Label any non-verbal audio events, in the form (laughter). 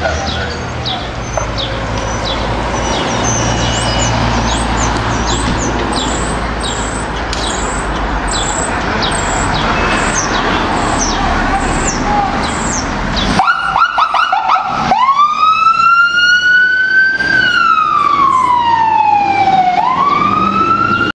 Yeah. (laughs)